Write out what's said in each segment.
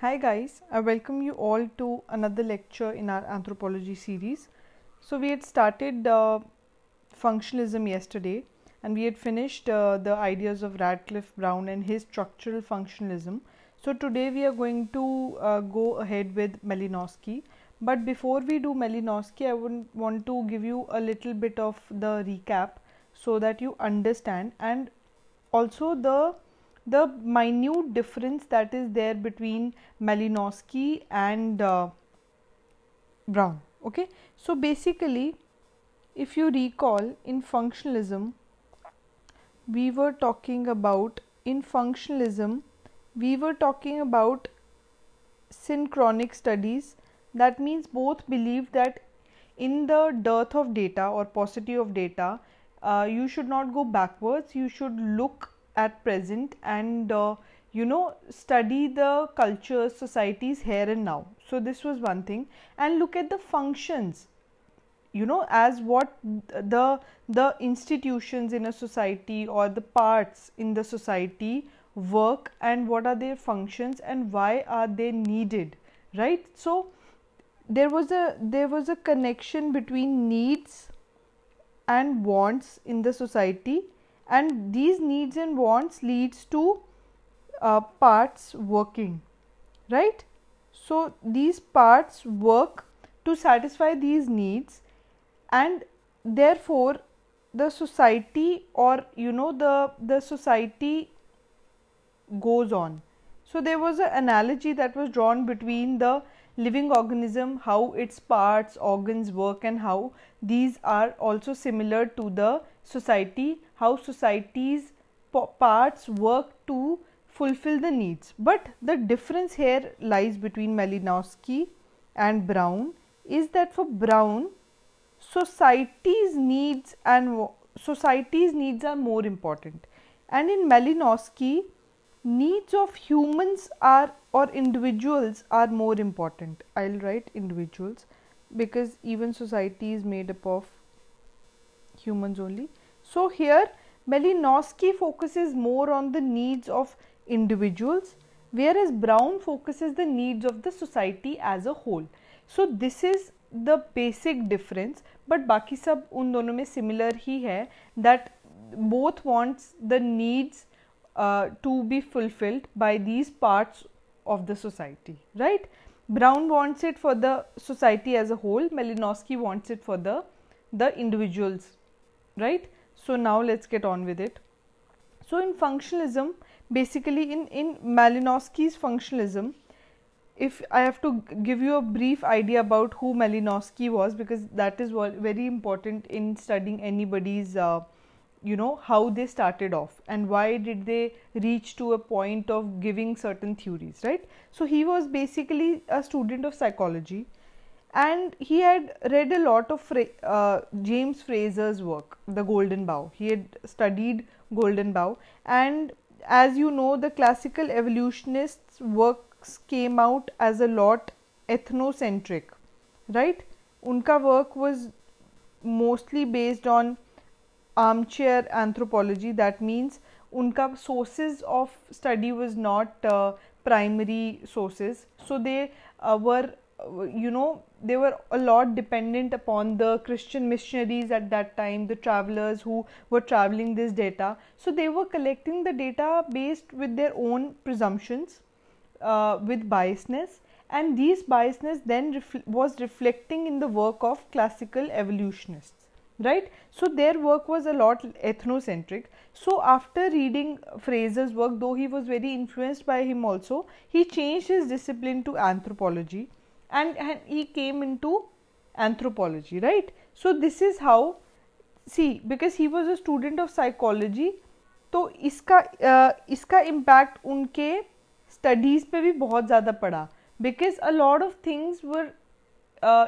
Hi guys, I welcome you all to another lecture in our anthropology series. So we had started uh, functionalism yesterday and we had finished uh, the ideas of Radcliffe Brown and his structural functionalism. So today we are going to uh, go ahead with Malinowski. But before we do Malinowski, I would want to give you a little bit of the recap so that you understand and also the the minute difference that is there between Malinowski and uh, Brown. Okay, so basically, if you recall in functionalism, we were talking about in functionalism, we were talking about synchronic studies. That means both believe that in the dearth of data or paucity of data, uh, you should not go backwards, you should look at present and uh, you know study the cultures societies here and now. So this was one thing. And look at the functions you know as what the the institutions in a society or the parts in the society work and what are their functions and why are they needed right? So there was a there was a connection between needs and wants in the society and these needs and wants leads to uh, parts working right? So these parts work to satisfy these needs and therefore the society or you know the the society goes on. So there was an analogy that was drawn between the living organism how its parts organs work and how these are also similar to the society how societies parts work to fulfill the needs. But the difference here lies between Malinowski and Brown is that for Brown, society's needs and society's needs are more important. And in Malinowski, needs of humans are or individuals are more important. I'll write individuals because even society is made up of humans only. So here Malinowski focuses more on the needs of individuals whereas Brown focuses the needs of the society as a whole. So this is the basic difference but baki sab un dono में similar hi hai that both wants the needs uh, to be fulfilled by these parts of the society right brown wants it for the society as a whole Malinowski wants it for the the individuals right so now let's get on with it. So in functionalism, basically in, in Malinowski's functionalism, if I have to give you a brief idea about who Malinowski was because that is very important in studying anybody's uh, you know how they started off and why did they reach to a point of giving certain theories right so he was basically a student of psychology and he had read a lot of uh, James Frazer's work, The Golden Bough. He had studied Golden Bough, and as you know, the classical evolutionists' works came out as a lot ethnocentric, right? Unka work was mostly based on armchair anthropology. That means unka sources of study was not uh, primary sources, so they uh, were you know they were a lot dependent upon the christian missionaries at that time the travelers who were traveling this data. So they were collecting the data based with their own presumptions uh, with biasness. And these biasness then refl- was reflecting in the work of classical evolutionists right? So their work was a lot ethnocentric. So after reading frazer's work though he was very influenced by him also he changed his discipline to anthropology and, and he came into anthropology right so this is how see because he was a student of psychology तो इसका uh, इसका impact उनके studies पे भी बहुत ज़्यादा पड़ा because a lot of things were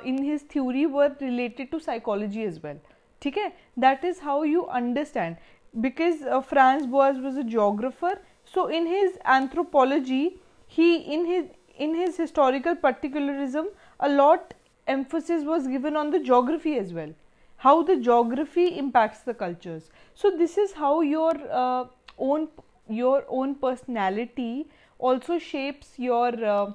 in his theory were related to psychology as well ठीक है that is how you understand because uh, Franz Boas was a geographer. So in his anthropology, he in his in his historical particularism, a lot emphasis was given on the geography as well, how the geography impacts the cultures. So this is how your uh, own your own personality also shapes your uh,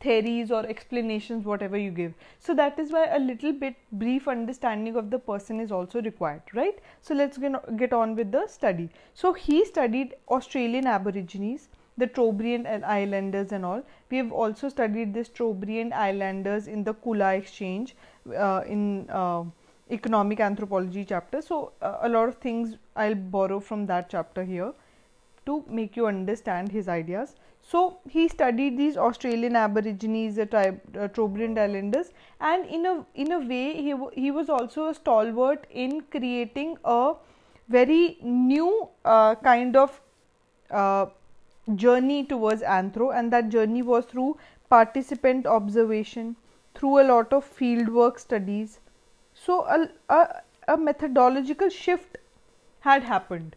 theories or explanations whatever you give. So that is why a little bit brief understanding of the person is also required right? So let's get on with the study. So he studied australian aborigines the trobriand islanders and all. We have also studied this trobriand islanders in the kula exchange uh, in uh, economic anthropology chapter. So uh, a lot of things i'll borrow from that chapter here to make you understand his ideas. So he studied these Australian Aborigines, the tribe, uh, Trobriand Islanders, and in a in a way he he was also a stalwart in creating a very new uh, kind of uh, journey towards anthro, and that journey was through participant observation, through a lot of fieldwork studies. So a, a, a methodological shift had happened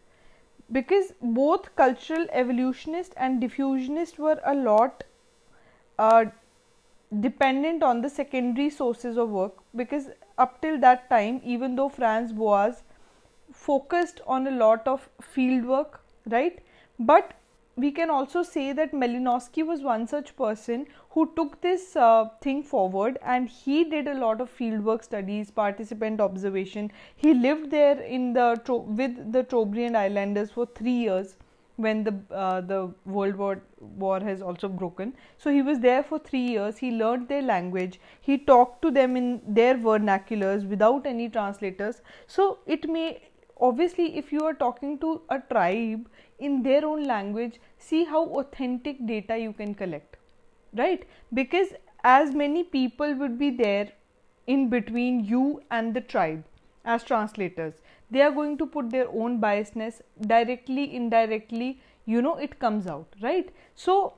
because both cultural evolutionist and diffusionist were a lot uh, dependent on the secondary sources of work because up till that time even though Franz Boas focused on a lot of field work right but we can also say that Malinowski was one such person who took this uh, thing forward and he did a lot of fieldwork studies, participant observation. He lived there in the with the Trobriand Islanders for three years when the uh, the World War War has also broken. So he was there for three years. He learned their language. He talked to them in their vernaculars without any translators. So it may obviously if you are talking to a tribe in their own language see how authentic data you can collect right? Because as many people would be there in between you and the tribe as translators they are going to put their own biasness directly indirectly you know it comes out right? So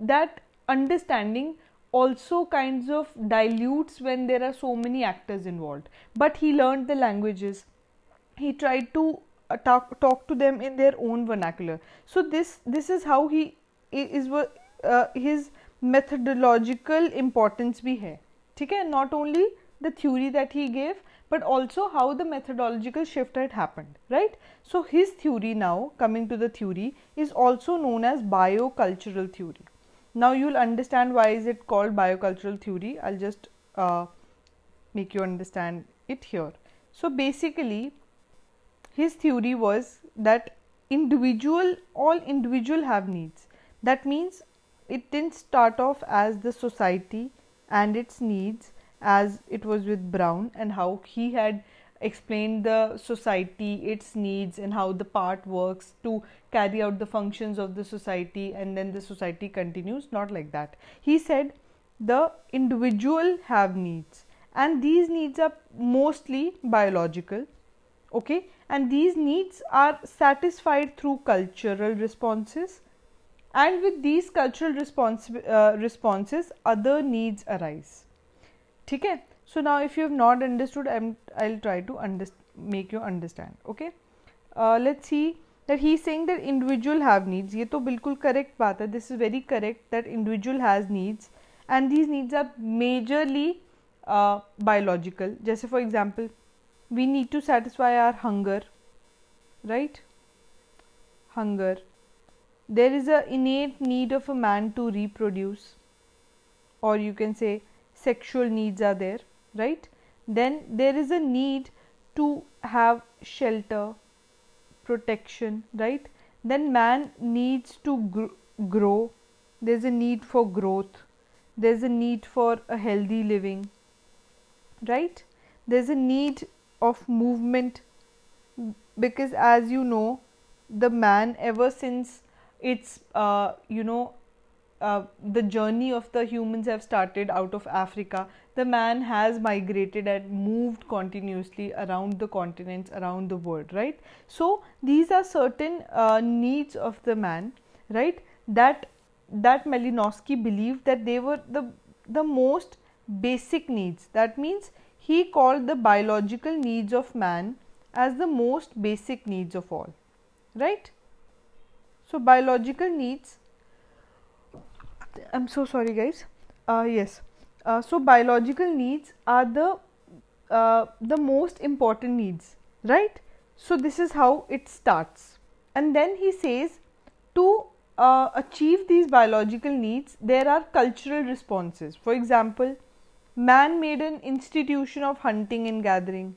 that understanding also kinds of dilutes when there are so many actors involved. But he learned the languages. He tried to uh, talk talk to them in their own vernacular. So this this is how he is uh, his methodological importance bhi hai theek hai not only the theory that he gave but also how the methodological shift had happened right? So his theory now coming to the theory is also known as biocultural theory. Now you'll understand why is it called biocultural theory. I'll just uh, make you understand it here. So basically his theory was that individual all individual have needs. That means it didn't start off as the society and its needs as it was with brown and how he had explained the society its needs and how the part works to carry out the functions of the society and then the society continues. Not like that. He said the individual have needs and these needs are mostly biological okay and these needs are satisfied through cultural responses. And with these cultural uh, responses other needs arise. okay so now if you have not understood i'll try to make you understand okay? Uh, let's see that he is saying that individual have needs. ye to bilkul correct baat hai this is very correct that individual has needs. And these needs are majorly uh, biological. just for example we need to satisfy our hunger right? Hunger. There is a innate need of a man to reproduce or you can say sexual needs are there right? Then there is a need to have shelter protection right? Then man needs to gr grow. There's a need for growth. There's a need for a healthy living right? There's a need of movement because as you know the man ever since it's uh, you know uh, the journey of the humans have started out of Africa. The man has migrated and moved continuously around the continents, around the world, right? So these are certain uh, needs of the man, right? That that Malinowski believed that they were the the most basic needs. That means he called the biological needs of man as the most basic needs of all right? So biological needs i'm so sorry guys. Uh, yes. Uh, so biological needs are the uh, the most important needs right? So this is how it starts. And then he says to uh, achieve these biological needs, there are cultural responses. For example, man made an institution of hunting and gathering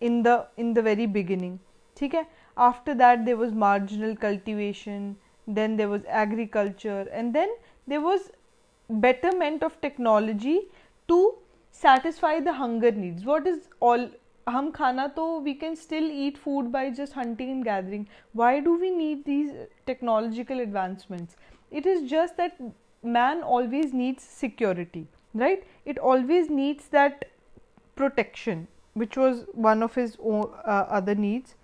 in the in the very beginning. Okay? After that, there was marginal cultivation, then there was agriculture, and then there was betterment of technology to satisfy the hunger needs. What is all हम खाना तो we can still eat food by just hunting and gathering why do we need these technological advancements it is just that man always needs security right? It always needs that protection which was one of his own, uh, other needs.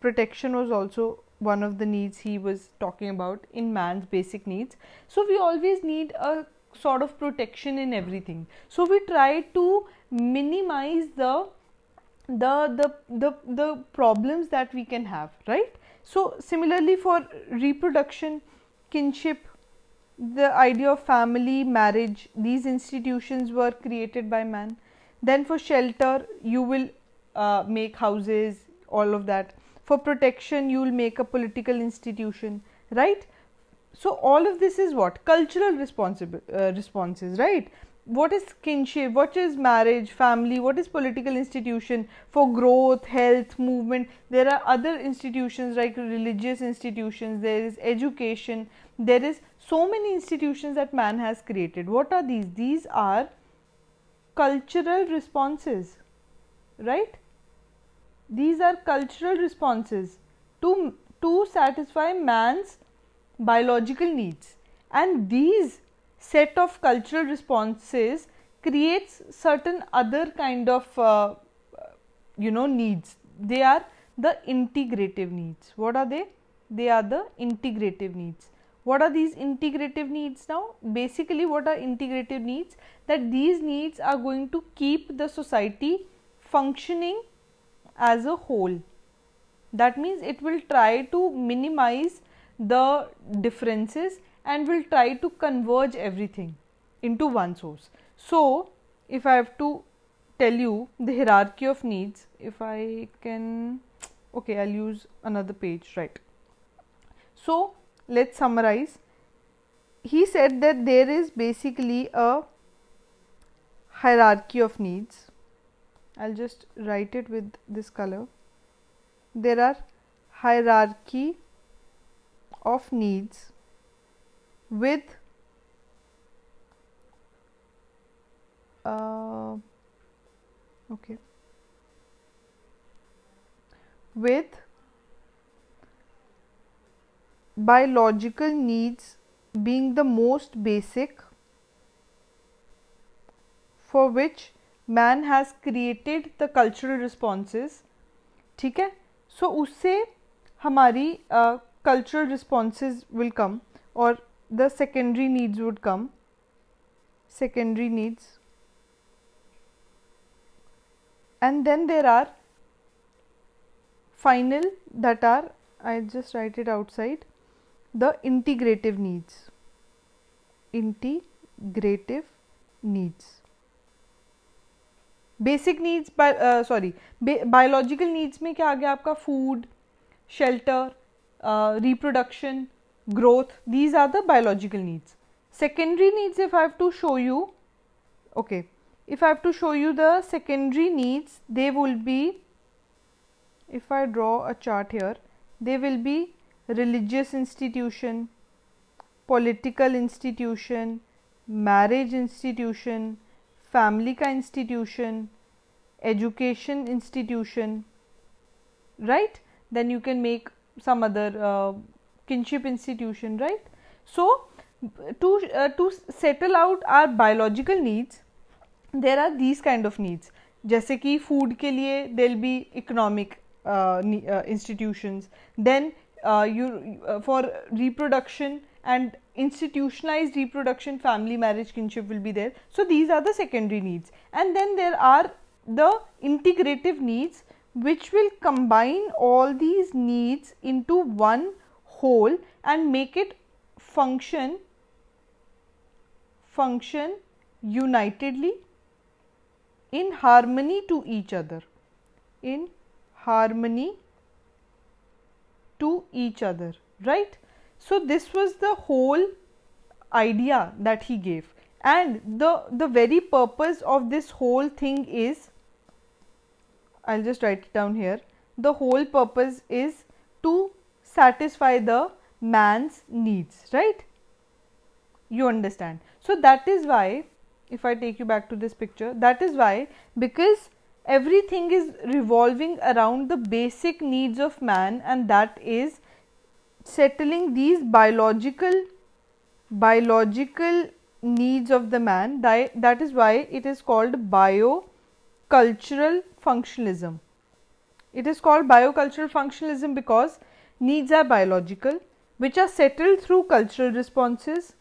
Protection was also one of the needs he was talking about in man's basic needs. So we always need a sort of protection in everything. So we try to minimize the the the the, the problems that we can have right? So similarly for reproduction kinship the idea of family marriage these institutions were created by man. Then for shelter you will uh, make houses all of that. For protection you will make a political institution right? So all of this is what? Cultural responsible uh, responses right what is kinship? What is marriage family? What is political institution for growth health movement? There are other institutions like religious institutions. There is education. There is so many institutions that man has created. What are these? These are cultural responses right? These are cultural responses to to satisfy man's biological needs. And these set of cultural responses creates certain other kind of uh, you know needs. They are the integrative needs. What are they? They are the integrative needs. What are these integrative needs now? Basically what are integrative needs? That these needs are going to keep the society functioning as a whole. That means it will try to minimize the differences and will try to converge everything into one source. So, if I have to tell you the hierarchy of needs, if I can, okay, I'll use another page, right. So, let's summarize. He said that there is basically a hierarchy of needs. I'll just write it with this color. There are hierarchy of needs with uh, okay with biological needs being the most basic for which man has created the cultural responses ठीक है सो so, उससे हमारी cultural responses will come और the secondary needs would come secondary needs and then there are final that are I just write it outside the integrative needs integrative needs basic needs sorry biological needs में क्या आ गया आपका food shelter reproduction growth. These are the biological needs. Secondary needs if i have to show you okay if i have to show you the secondary needs they will be if i draw a chart here they will be religious institution political institution marriage institution family ka institution education institution right? Then you can make some other uh, kinship institution right so to uh, to settle out our biological needs there are these kind of needs जैसे कि food के लिए there be economic institutions then you uh, for reproduction and institutionalized reproduction family marriage kinship will be there so these are the secondary needs and then there are the integrative needs which will combine all these needs into one whole and make it function function unitedly in harmony to each other in harmony to each other right? So this was the whole idea that he gave. And the the very purpose of this whole thing is I'll just write it down here the whole purpose is to satisfy the man's needs right? You understand. So that is why if I take you back to this picture that is why because everything is revolving around the basic needs of man and that is settling these biological biological needs of the man that, that is why it is called biocultural functionalism. It is called biocultural functionalism because needs are biological which are settled through cultural responses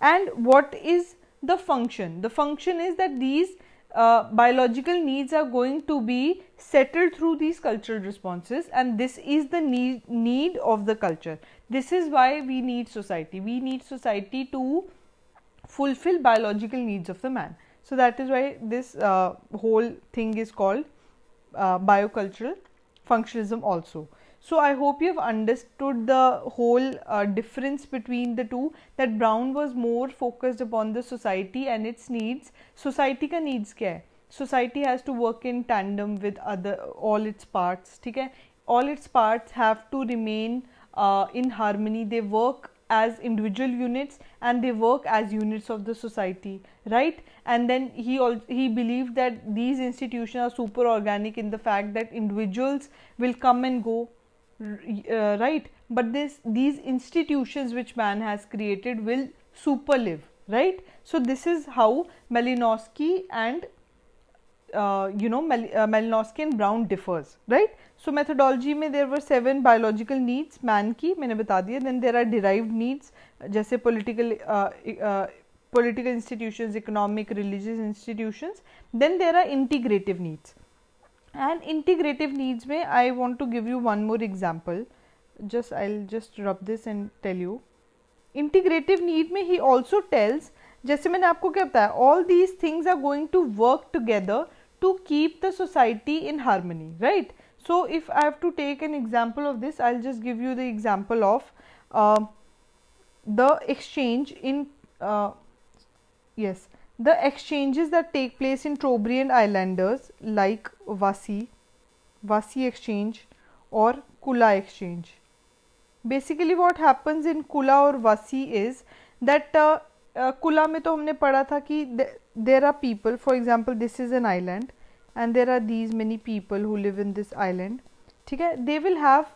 and what is the function? The function is that these uh, biological needs are going to be settled through these cultural responses and this is the need, need of the culture. This is why we need society. We need society to fulfill biological needs of the man. So that is why this uh, whole thing is called uh, biocultural functionalism also so I hope you have understood the whole uh, difference between the two that Brown was more focused upon the society and its needs. Society ka needs kya hai? Society has to work in tandem with other all its parts. Okay? All its parts have to remain uh, in harmony. They work as individual units and they work as units of the society right and then he he believed that these institutions are super organic in the fact that individuals will come and go uh, right but this these institutions which man has created will superlive right so this is how Malinowski and uh, you know Mal uh, Malinowski and Brown differs right so methodology में there were seven biological needs man की मैंने बता दिया then there are derived needs जैसे political uh, uh, political institutions economic religious institutions then there are integrative needs and integrative needs में i want to give you one more example just i'll just rub this and tell you integrative need में he also tells जैसे मैंने आपको क्या बताया all these things are going to work together to keep the society in harmony right so if I have to take an example of this I just give you the example of the exchange in yes The exchanges that take place in Trobriand Islanders, like Wasi, Wasi Exchange, or Kula Exchange. Basically, what happens in Kula or Wasi is that uh, uh, Kula में तो हमने पढ़ा था कि there are people, for example, this is an island, and there are these many people who live in this island. ठीक है they will have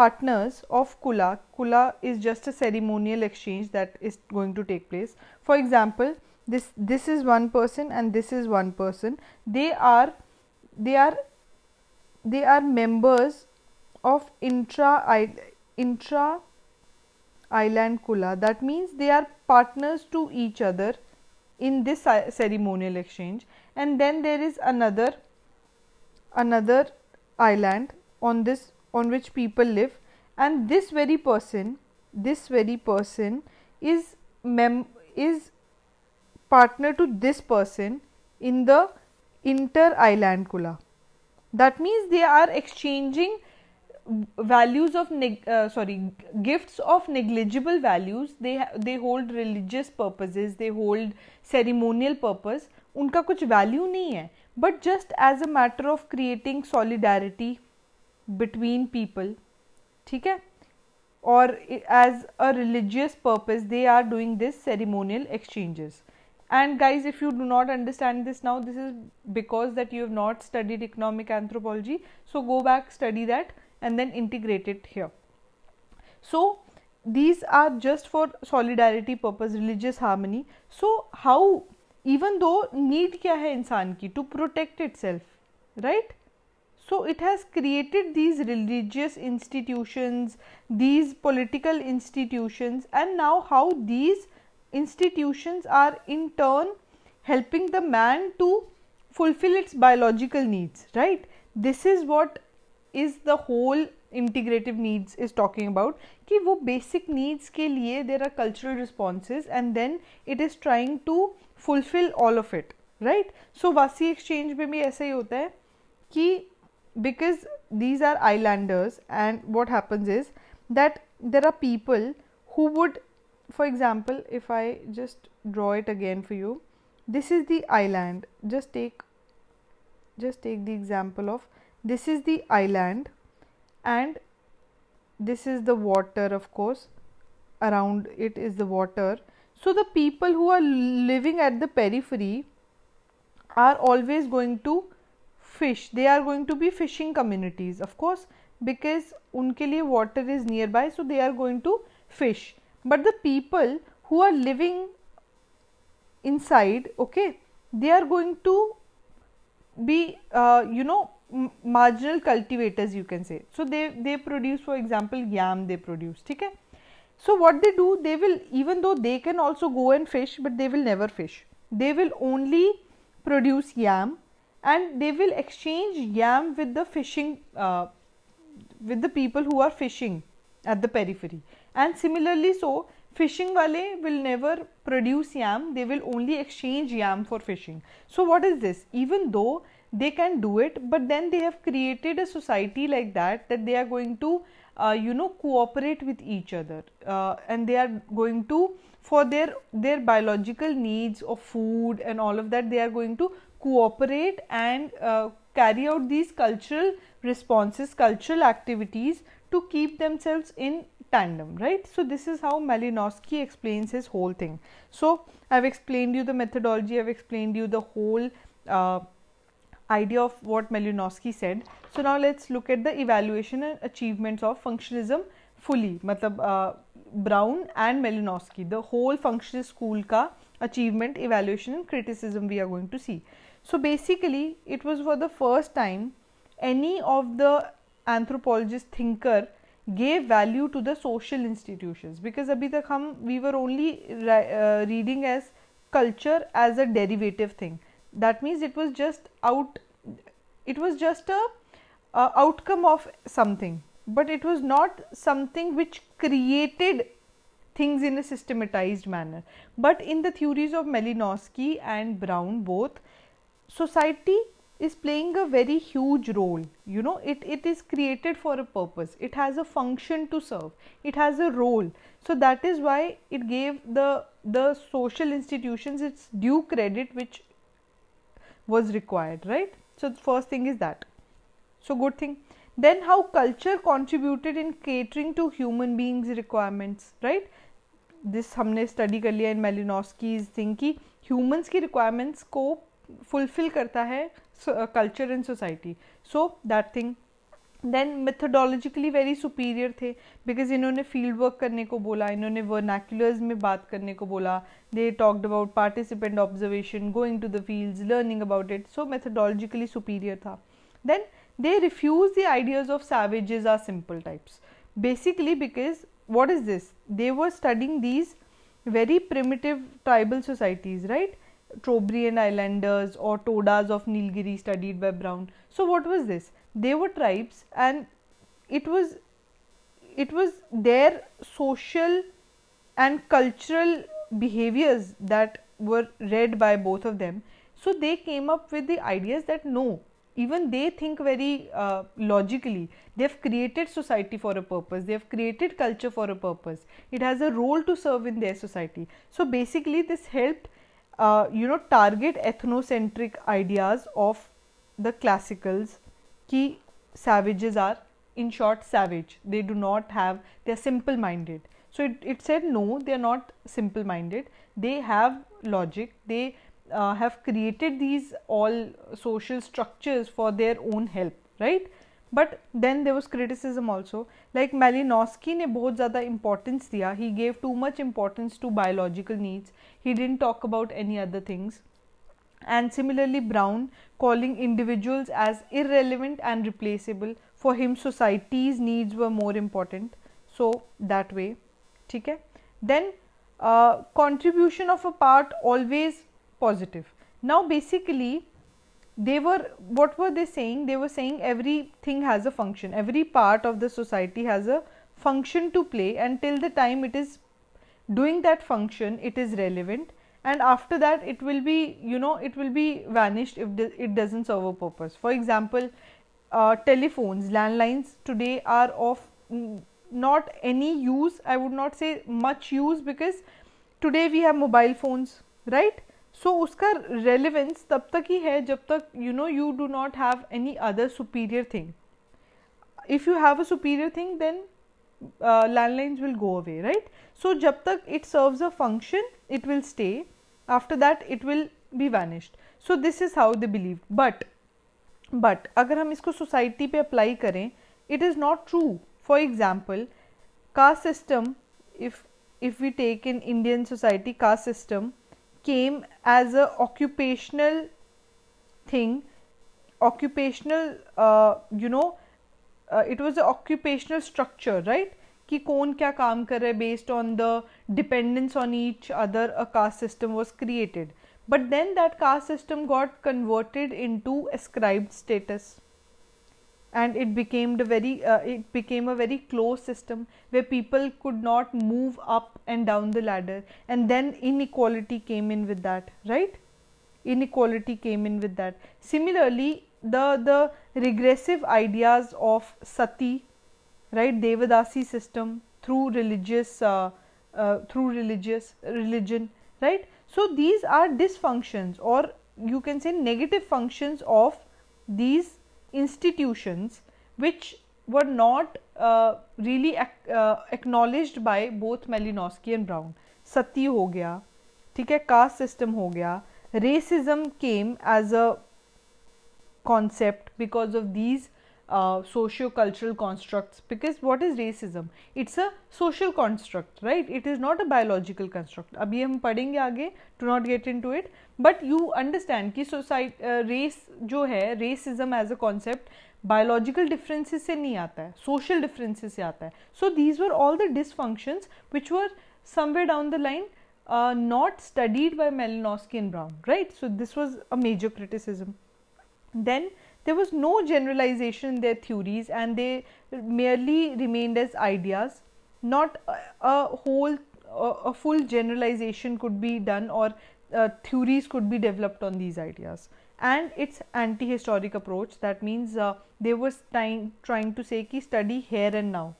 partners of Kula. Kula is just a ceremonial exchange that is going to take place. For example, this this is one person and this is one person. They are they are they are members of intra intra island kula. That means they are partners to each other in this ceremonial exchange. And then there is another another island on this on which people live. And this very person this very person is mem is partner to this person in the inter island kula. That means they are exchanging values of uh, sorry gifts of negligible values. They they hold religious purposes they hold ceremonial purpose. Unka kuch value nahi hai. But just as a matter of creating solidarity between people theek hai? Or as a religious purpose they are doing this ceremonial exchanges and guys if you do not understand this now this is because that you have not studied economic anthropology. So go back study that and then integrate it here. So these are just for solidarity purpose religious harmony. So how even though need kya hai insaan ki? To protect itself right? So it has created these religious institutions these political institutions and now how these institutions are in turn helping the man to fulfill its biological needs right? This is what is the whole integrative needs is talking about कि वो basic needs के लिए there are cultural responses and then it is trying to fulfill all of it right? So Wasi exchange में भी ऐसा ही होता है because these are islanders and what happens is that there are people who would for example if I just draw it again for you this is the island. Just take just take the example of this is the island and this is the water of course. Around it is the water. So the people who are living at the periphery are always going to fish. They are going to be fishing communities of course because unke liye water is nearby so they are going to fish but the people who are living inside okay they are going to be uh, you know marginal cultivators you can say. So they they produce for example yam they produce okay? So what they do they will even though they can also go and fish but they will never fish. They will only produce yam and they will exchange yam with the fishing uh, with the people who are fishing at the periphery and similarly so fishing wale will never produce yam. They will only exchange yam for fishing. So what is this? Even though they can do it but then they have created a society like that that they are going to uh, you know cooperate with each other. Uh, and they are going to for their their biological needs of food and all of that they are going to cooperate and uh, carry out these cultural responses, cultural activities to keep themselves in tandem, right. So, this is how Malinowski explains his whole thing. So, I have explained you the methodology, I have explained you the whole uh, idea of what Malinowski said. So, now let us look at the evaluation and achievements of functionalism fully, uh, Brown and Malinowski, the whole functionalist school ka achievement, evaluation and criticism we are going to see. So, basically it was for the first time any of the anthropologist thinker gave value to the social institutions. Because abhi tak hum we were only uh, reading as culture as a derivative thing. That means it was just out it was just a, outcome of something. But it was not something which created things in a systematized manner. But in the theories of Malinowski and Brown both society is playing a very huge role you know it, it is created for a purpose it has a function to serve it has a role so that is why it gave the the social institutions its due credit which was required right so the first thing is that so good thing then how culture contributed in catering to human beings requirements right this हमने study कर लिया in Malinowski's thing कि humans की requirements को fulfil करता है culture and society so that thing then methodologically very superior थे because इन्होंने फ़ील्ड वर्क करने को बोला, इन्होंने वर्नैक्यूलर्स में बात करने को बोला they talked about participant observation going to the field learning about it so methodologically superior था. Then they refuse the ideas of savages are simple types basically because what is this they were studying these very primitive tribal societies right Trobriand Islanders or Todas of Nilgiri studied by Brown. So what was this? They were tribes and it was it was their social and cultural behaviors that were read by both of them. So they came up with the ideas that no, even they think very uh, logically. They have created society for a purpose. They have created culture for a purpose. It has a role to serve in their society. So basically, this helped uh, you know target ethnocentric ideas of the classicals ki savages are in short savage. They do not have they are simple minded so it, it said no they are not simple minded they have logic. They uh, have created these all social structures for their own help right but then there was criticism also like मेलिनॉस्की ने बहुत ज़्यादा importance दिया he gave too much importance to biological needs he didn't talk about any other things and similarly brown calling individuals as irrelevant and replaceable for him society's needs were more important so that way okay then uh, contribution of a part always positive now basically they were what were they saying? They were saying everything has a function. Every part of the society has a function to play until the time it is doing that function it is relevant. And after that it will be you know it will be vanished if it doesn't serve a purpose. For example uh, telephones landlines today are of not any use i would not say much use because today we have mobile phones right so so, उसका relevance तब तक ही है जब तक you know you do not have any other superior thing if you have a superior thing then landlines will go away right so जब तक it serves a function it will stay after that it will be vanished so this is how they believe but but अगर हम इसको society पे apply करें it is not true for example caste system if if we take in Indian society caste system came as a occupational thing occupational uh, you know uh, it was a occupational structure right कि कौन क्या काम कर रहा है based on the dependence on each other a caste system was created but then that caste system got converted into ascribed status and it became the very uh, it became a very closed system where people could not move up and down the ladder. And then inequality came in with that right? Inequality came in with that. Similarly the the regressive ideas of sati right devadasi system through religious uh, uh, through religious religion right? So these are dysfunctions or you can say negative functions of these institutions which were not uh, really ac uh, acknowledged by both Malinowski and Brown. Sati हो गया ठीक है caste system हो गया racism came as a concept because of these uh, socio-cultural constructs because what is racism? It's a social construct right? It is not a biological construct. abhi hum padhenge aage do not get into it but you understand ki society uh, race jo hai racism as a concept biological differences aata hai social differences se aata hai so these were all the dysfunctions which were somewhere down the line uh, not studied by Malinowski and Brown right? So this was a major criticism. Then there was no generalization in their theories and they merely remained as ideas. Not a, a whole, a, a, full generalization could be done or uh, theories could be developed on these ideas. And its anti-historic approach that means uh, they were trying, trying to say ki study here and now.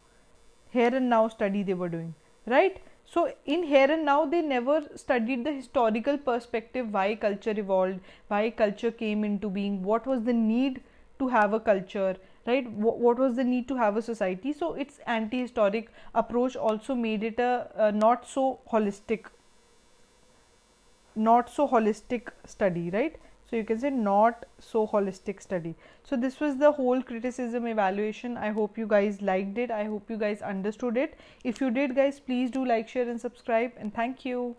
Here and now study they were doing, right? So, in here and now, they never studied the historical perspective why culture evolved, why culture came into being, what was the need to have a culture, right? What, was the need to have a society? So, its anti historic approach also made it a, a not so holistic, not so holistic study, right? So, you can say not so holistic study. So, this was the whole criticism evaluation. I hope you guys liked it. I hope you guys understood it. If you did guys, please do like, share and subscribe and thank you.